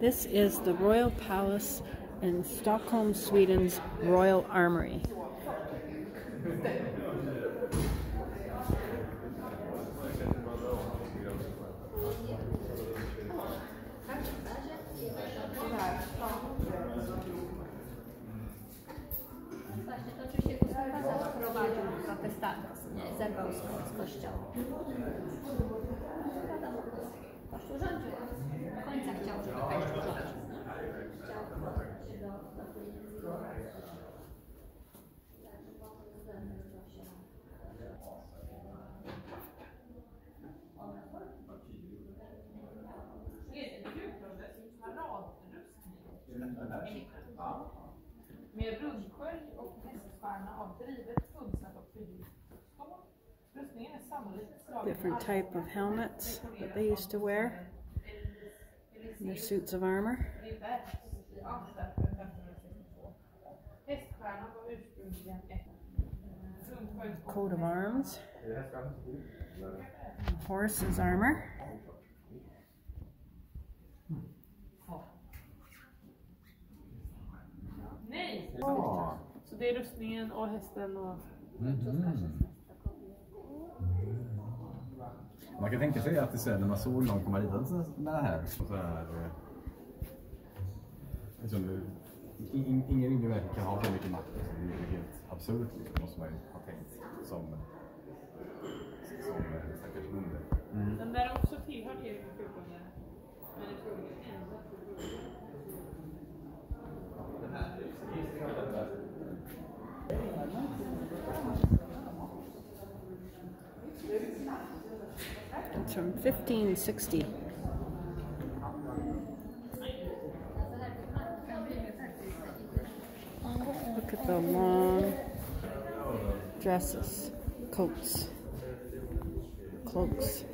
This is the Royal Palace in Stockholm, Sweden's Royal Armory. z kościoła. Wasz urządził. Końca chciał, żeby Państwo. Chciał się do, Med rundskölj och häststjärna av drivet, funsat och fördjupat. Different type of helmets that they used to wear. And their suits of armor. Häststjärnan var ursprungligen ett rundskölj och Coat of arms. Horse's armor. Nej! Så det är rustningen och hästen och... Man kan tänka sig att det sen när man såg någon komma ridande med det här. Så här eh, liksom, in, ingen yngre människa kan ha så mycket makt. Alltså, det är ju helt absurt liksom, måste man ju ha tänkt som, som eh, stackars bonde. Den där har också tillhört Erik XIV. Men är troligen ända from 1560. Look at the long dresses, coats, cloaks.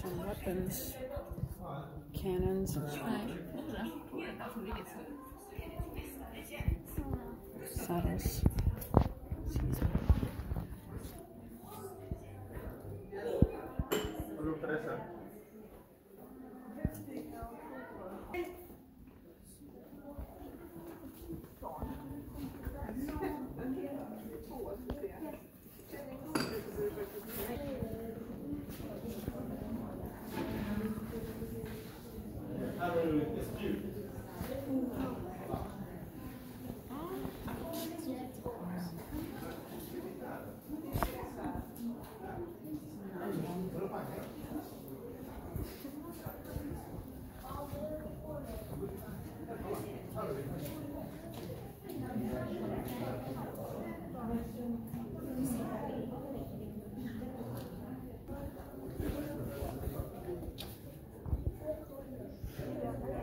Some weapons, cannons, Saddles. See you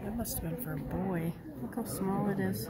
That must have been for a boy. Look how small it is.